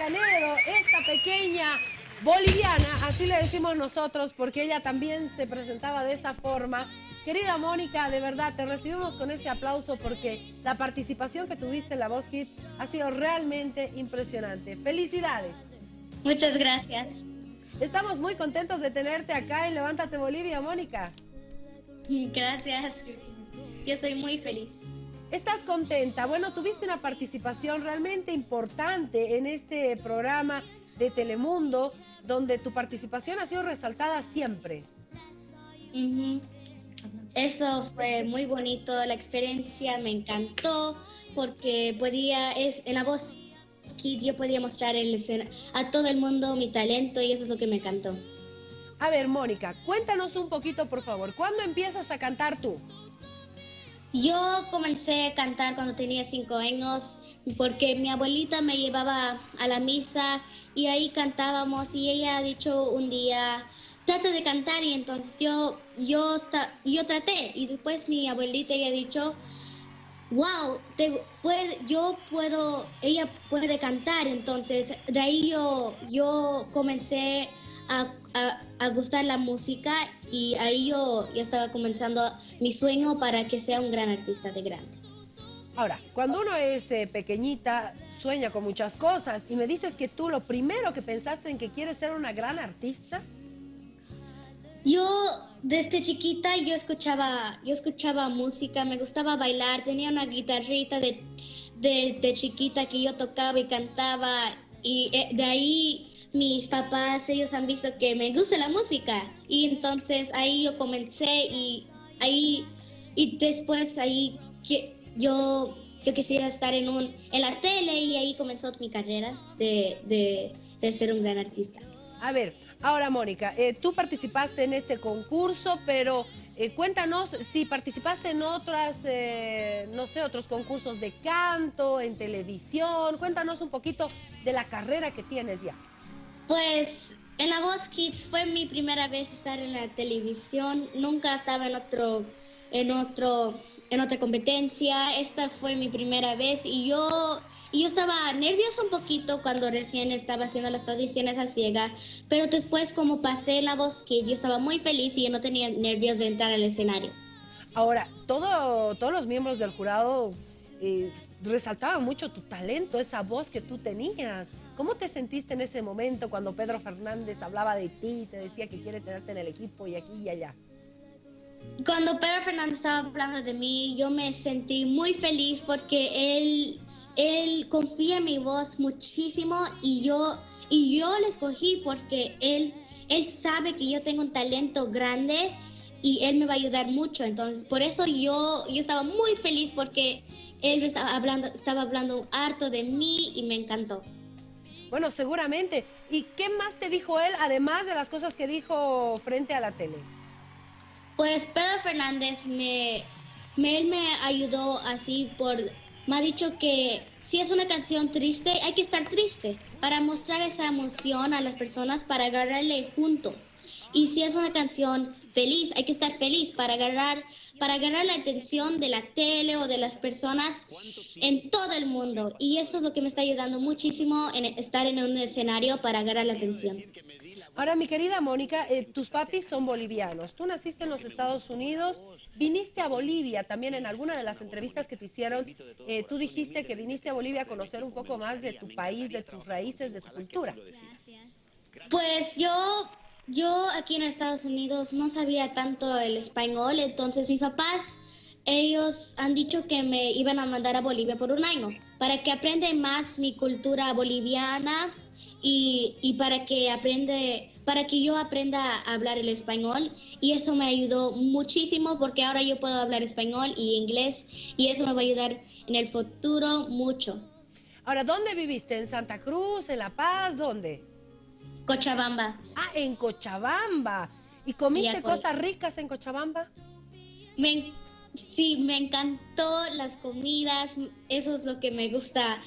Canedo, esta pequeña boliviana, así le decimos nosotros, porque ella también se presentaba de esa forma. Querida Mónica, de verdad, te recibimos con ese aplauso porque la participación que tuviste en La Voz Kids ha sido realmente impresionante. ¡Felicidades! Muchas gracias. Estamos muy contentos de tenerte acá en Levántate Bolivia, Mónica. Gracias. Yo soy muy feliz. ¿Estás contenta? Bueno, tuviste una participación realmente importante en este programa de Telemundo, donde tu participación ha sido resaltada siempre. Eso fue muy bonito, la experiencia me encantó, porque podía, es, en la voz Kids yo podía mostrar el a todo el mundo mi talento y eso es lo que me encantó. A ver, Mónica, cuéntanos un poquito, por favor, ¿cuándo empiezas a cantar tú? Yo comencé a cantar cuando tenía cinco años porque mi abuelita me llevaba a la misa y ahí cantábamos y ella ha dicho un día, trata de cantar y entonces yo, yo, yo traté y después mi abuelita ha dicho, wow, te, puede, yo puedo, ella puede cantar, entonces de ahí yo, yo comencé a, a, gustar la música y ahí yo ya estaba comenzando mi sueño para que sea un gran artista de grande. Ahora, cuando uno es eh, pequeñita, sueña con muchas cosas y me dices que tú lo primero que pensaste en que quieres ser una gran artista. Yo desde chiquita yo escuchaba, yo escuchaba música, me gustaba bailar, tenía una guitarrita de, de, chiquita que yo tocaba y cantaba y eh, de ahí mis papás, ellos han visto que me gusta la música y entonces ahí yo comencé y ahí y después ahí yo yo quisiera estar en un en la tele y ahí comenzó mi carrera de, de, ser un gran artista. A ver, ahora Mónica, eh, tú participaste en este concurso, pero eh, cuéntanos si participaste en otras, eh, no sé, otros concursos de canto, en televisión. Cuéntanos un poquito de la carrera que tienes ya. Pues en La Voz Kids fue mi primera vez estar en la televisión. Nunca estaba en otro, en otro, en otra competencia. Esta fue mi primera vez y yo, y yo estaba nerviosa un poquito cuando recién estaba haciendo las audiciones a ciega. Pero después, como pasé en La Voz Kids, yo estaba muy feliz y yo no tenía nervios de entrar al escenario. Ahora, todo, todos los miembros del jurado eh, resaltaban mucho tu talento, esa voz que tú tenías. ¿Cómo te sentiste en ese momento cuando Pedro Fernández hablaba de ti, te decía que quiere tenerte en el equipo y aquí y allá? Cuando Pedro Fernández estaba hablando de mí, yo me sentí muy feliz porque él, él confía en mi voz muchísimo y yo, y yo le escogí porque él, él sabe que yo tengo un talento grande y él me va a ayudar mucho. Entonces, por eso yo, yo estaba muy feliz porque él me estaba hablando, estaba hablando harto de mí y me encantó. Bueno, seguramente. ¿Y qué más te dijo él, además de las cosas que dijo frente a la tele? Pues Pedro Fernández me, él me ayudó así por, me ha dicho que si es una canción triste, hay que estar triste para mostrar esa emoción a las personas, para agarrarle juntos. Y si es una canción feliz, hay que estar feliz para agarrar, para agarrar la atención de la tele o de las personas en todo el mundo. Y eso es lo que me está ayudando muchísimo en estar en un escenario para agarrar la atención. Ahora, mi querida Mónica, eh, tus papis son bolivianos. Tú naciste en los Estados Unidos, viniste a Bolivia también en alguna de las entrevistas que te hicieron. Eh, tú dijiste que viniste a Bolivia a conocer un poco más de tu país, de tus raíces, de tu cultura. Pues yo yo aquí en Estados Unidos no sabía tanto el español, entonces mis papás, ellos han dicho que me iban a mandar a Bolivia por un año para que aprenda más mi cultura boliviana y, y, para que aprende, para que yo aprenda a hablar el español y eso me ayudó muchísimo porque ahora yo puedo hablar español y inglés y eso me va a ayudar en el futuro mucho. Ahora, ¿dónde viviste? ¿En Santa Cruz? ¿En La Paz? ¿Dónde? Cochabamba. Ah, en Cochabamba. ¿Y comiste cosas ricas en Cochabamba? Me, sí, me encantó las comidas. Eso es lo que me gusta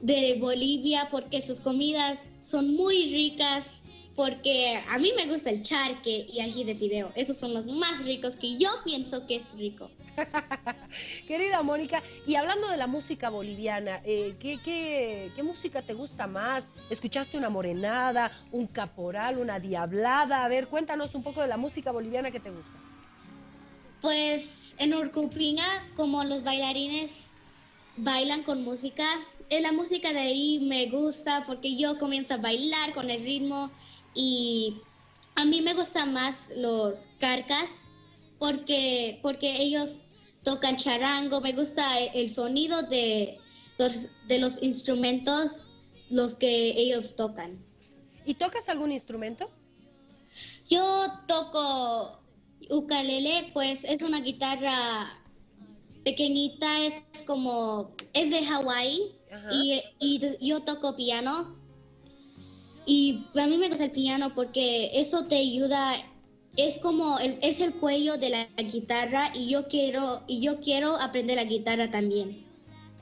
de Bolivia porque sus comidas son muy ricas porque a mí me gusta el charque y ají de fideo. Esos son los más ricos que yo pienso que es rico. Querida Mónica, y hablando de la música boliviana, eh, ¿qué, qué, música te gusta más? ¿Escuchaste una morenada, un caporal, una diablada? A ver, cuéntanos un poco de la música boliviana que te gusta. Pues en Urcupinga, como los bailarines bailan con música, eh, la música de ahí me gusta porque yo comienzo a bailar con el ritmo y a mí me gustan más los carcas porque, porque ellos tocan charango, me gusta el sonido de los, de los instrumentos, los que ellos tocan. ¿Y tocas algún instrumento? Yo toco ukulele, pues es una guitarra pequeñita, es como, es de Hawái y, y, yo toco piano y a mí me gusta el piano porque eso te ayuda, es como, el, es el cuello de la guitarra y yo quiero, y yo quiero aprender la guitarra también.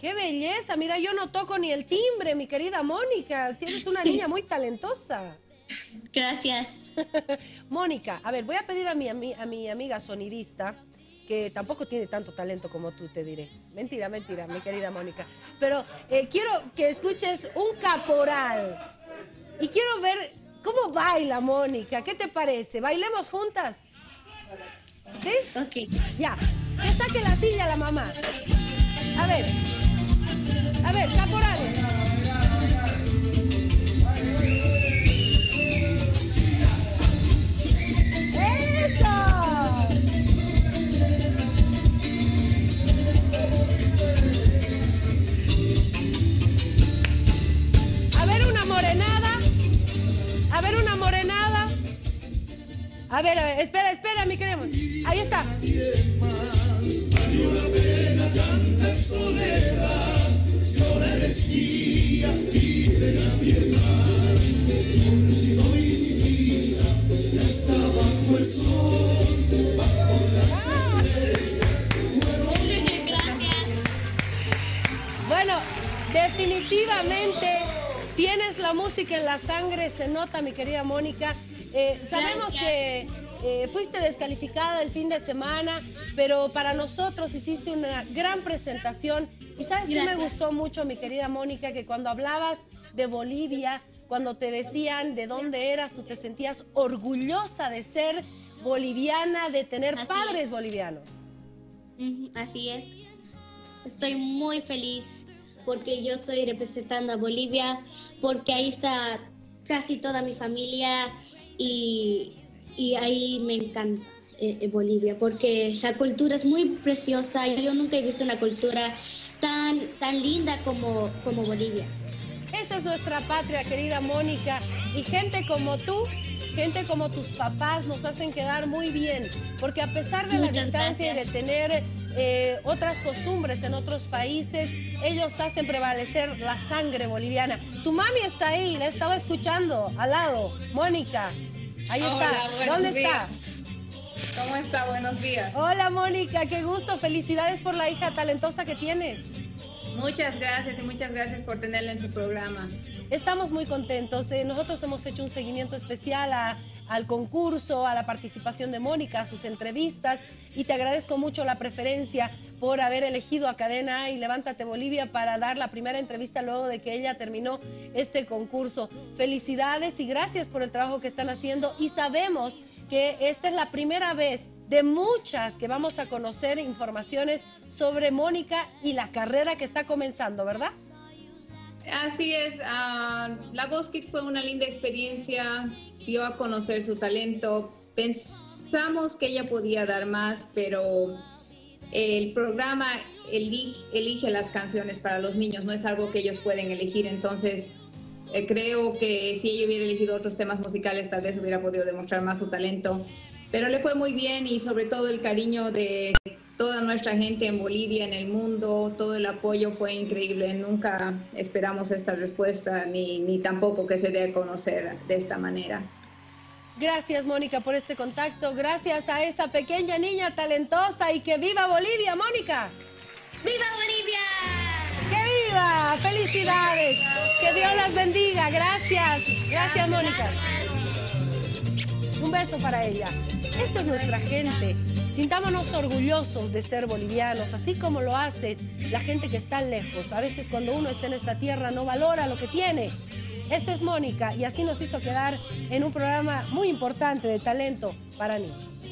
¡Qué belleza! Mira, yo no toco ni el timbre, mi querida Mónica. Tienes una niña muy talentosa. Gracias. Mónica, a ver, voy a pedir a mi, a mi amiga sonidista que tampoco tiene tanto talento como tú, te diré. Mentira, mentira, mi querida Mónica. Pero eh, quiero que escuches un caporal. Y quiero ver cómo baila Mónica. ¿Qué te parece? ¿Bailemos juntas? ¿Sí? Ok. Ya. Que saque la silla la mamá. A ver. A ver, caporales. A ver, a ver, espera, espera, mi queremos. Ahí está. Bueno, definitivamente tienes la música en la sangre, se nota, mi querida Mónica. Eh, sabemos que eh, fuiste descalificada el fin de semana, pero para nosotros hiciste una gran presentación. Y sabes que me gustó mucho, mi querida Mónica, que cuando hablabas de Bolivia, cuando te decían de dónde eras, tú te sentías orgullosa de ser boliviana, de tener padres bolivianos. Así es. Estoy muy feliz porque yo estoy representando a Bolivia, porque ahí está casi toda mi familia y, ahí me encanta eh, eh, Bolivia porque la cultura es muy preciosa. Yo nunca he visto una cultura tan, tan linda como, como Bolivia. Esa es nuestra patria, querida Mónica. Y gente como tú, gente como tus papás nos hacen quedar muy bien. Porque a pesar de la distancia y de tener eh, otras costumbres en otros países, ellos hacen prevalecer la sangre boliviana. Tu mami está ahí, la estaba escuchando al lado. Mónica, ahí está. ¿Dónde está? ¿Cómo está? Buenos días. Hola Mónica, qué gusto. Felicidades por la hija talentosa que tienes. Muchas gracias y muchas gracias por tenerla en su programa. Estamos muy contentos. Eh, nosotros hemos hecho un seguimiento especial al concurso, a la participación de Mónica, a sus entrevistas y te agradezco mucho la preferencia por haber elegido a Cadena y Levántate Bolivia para dar la primera entrevista luego de que ella terminó este concurso. Felicidades y gracias por el trabajo que están haciendo y sabemos que esta es la primera vez de muchas que vamos a conocer informaciones sobre Mónica y la carrera que está comenzando, ¿verdad? Así es, ah, la Voz Kids fue una linda experiencia, dio a conocer su talento, pensamos que ella podía dar más, pero el programa elige, elige las canciones para los niños, no es algo que ellos pueden elegir, entonces eh, creo que si ella hubiera elegido otros temas musicales tal vez hubiera podido demostrar más su talento, pero le fue muy bien y sobre todo el cariño de toda nuestra gente en Bolivia, en el mundo, todo el apoyo fue increíble. Nunca esperamos esta respuesta ni, ni tampoco que se dé a conocer de esta manera. Gracias, Mónica, por este contacto. Gracias a esa pequeña niña talentosa y que viva Bolivia, Mónica. ¡Viva Bolivia! ¡Que viva! ¡Felicidades! Que Dios las bendiga. Gracias. Gracias, Mónica. beso para ella. Esta es nuestra gente. Sintámonos orgullosos de ser bolivianos, así como lo hace la gente que está lejos. A veces cuando uno está en esta tierra no valora lo que tiene. Esta es Mónica y así nos hizo quedar en un programa muy importante de talento para niños.